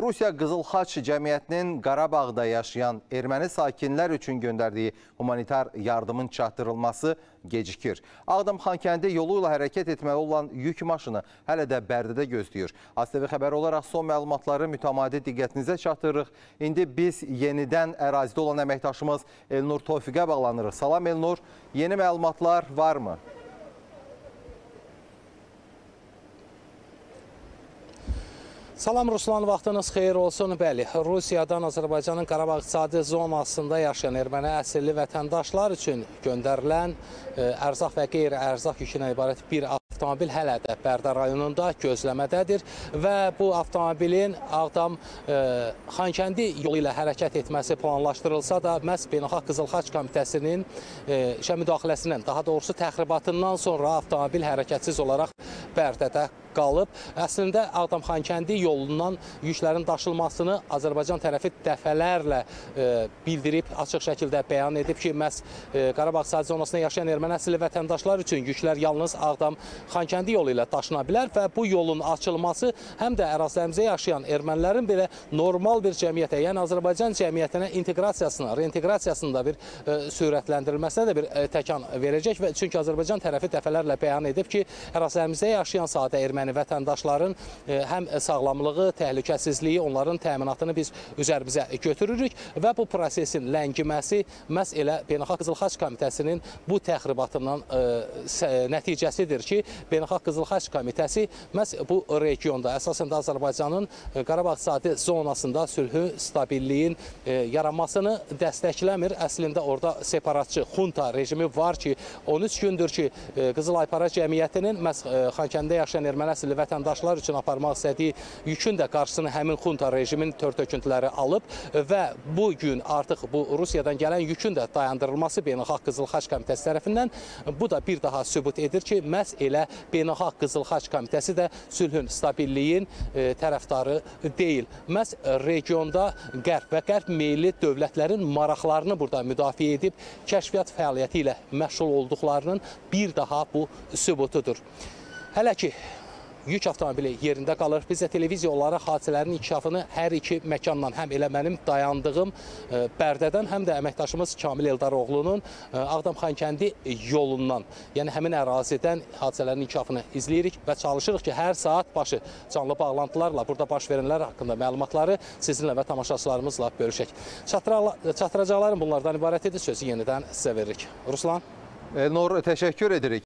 Rusiya Qızıl Xaç Cəmiyyətinin Qarabağda yaşayan erməni sakinlər üçün göndərdiyi humanitar yardımın çatdırılması gecikir. Ağdam Xankəndi yolu ilə hərəkət etməli olan yük maşını hələ də Bərdədə gözləyir. ASTV xəbəri olaraq son məlumatları mütəmadi diqqətinizə çatdırırıq. İndi biz yenidən ərazidə olan əməkdaşımız Elnur Tofiqə bağlanırıq. Salam Elnur, yeni məlumatlar varmı? Salam Ruslan, vaxtınız xeyir olsun. Bəli, Rusiyadan Azərbaycanın Qarabağ iqtisadi zonasında yaşayan erməni əsilli vətəndaşlar üçün göndərilən ə, ərzaq və qeyri-ərzaq yükünə ibarət bir avtomobil hələ də Bərdə rayonunda gözləmədədir və bu avtomobilin Ağdam ə, Xankəndi yolu ilə hərəkət etməsi planlaşdırılsa da, məhz Beynəlxalq Qızıl Xaç Komitəsinin ə, işə müdaxiləsindən, daha doğrusu təxribatından sonra avtomobil hərəkətsiz olaraq Bərdədə qalıb. Əslində Ağdam Xankəndi yolundan yüklərin daşınmasını Azərbaycan tərəfi dəfələrlə e, bildirib, açıq şəkildə bəyan edib ki, məhz e, Qarabağ iqtisadi zonasında yaşayan erməni əsilli vətəndaşlar üçün yüklər yalnız Ağdam Xankəndi yolu ilə daşına bilər və bu yolun açılması həm də ərazilərimizdə yaşayan ermənilərin belə normal bir cəmiyyətə, yəni Azərbaycan cəmiyyətinə inteqrasiyasına, reinteqrasiyasının da bir e, sürətləndirilməsinə də bir e, təkan verəcək və çünki Azərbaycan tərəfi dəfələrlə bəyan edib ki, ərazilərimizdə yaşayan sadə erməni vətəndaşların e, həm sağlamlığı, təhlükəsizliyi, onların təminatını biz üzərimizə götürürük və bu prosesin ləngiməsi məhz elə Beynəlxalq Qızıl Xaç Komitəsinin bu təxribatından ə, nəticəsidir ki, Beynəlxalq Qızıl Xaç Komitəsi məhz bu regionda, əsasən də Azərbaycanın Qarabağ iqtisadi zonasında sülhü, stabilliyin yaranmasını dəstəkləmir. Əslində orada separatçı xunta rejimi var ki, 13 gündür ki, Qızıl Aypara Cəmiyyətinin məhz Xankəndə yaşayan erməni əsilli vətəndaşlar üçün aparmaq istədiyi yükün də qarşısını həmin xunta rejimin tör-töküntüləri alıb və bu gün artıq bu Rusiyadan gələn yükün də dayandırılması Beynəlxalq Qızıl Xaç Komitəsi tərəfindən bu da bir daha sübut edir ki, məhz elə Beynəlxalq Qızıl Xaç Komitəsi də sülhün, stabilliyin e, tərəfdarı deyil. Məhz regionda qərb və qərb meyilli dövlətlərin maraqlarını burada müdafiə edib kəşfiyyat fəaliyyəti ilə məşğul olduqlarının bir daha bu sübutudur. Hələ ki, yük avtomobili yerində qalır. Biz də televiziya olaraq hadisələrin inkişafını hər iki məkandan, həm elə mənim dayandığım ə, Bərdədən, həm də əməkdaşımız Kamil Eldaroğlunun ə, Ağdam Xankəndi yolundan, yəni həmin ərazidən hadisələrin inkişafını izləyirik və çalışırıq ki, hər saat başı canlı bağlantılarla burada baş verənlər haqqında məlumatları sizinlə və tamaşaçılarımızla bölüşək. Çatdıracaqlarım bunlardan ibarət idi. Sözü yenidən sizə veririk. Ruslan. Elnur, təşəkkür edirik.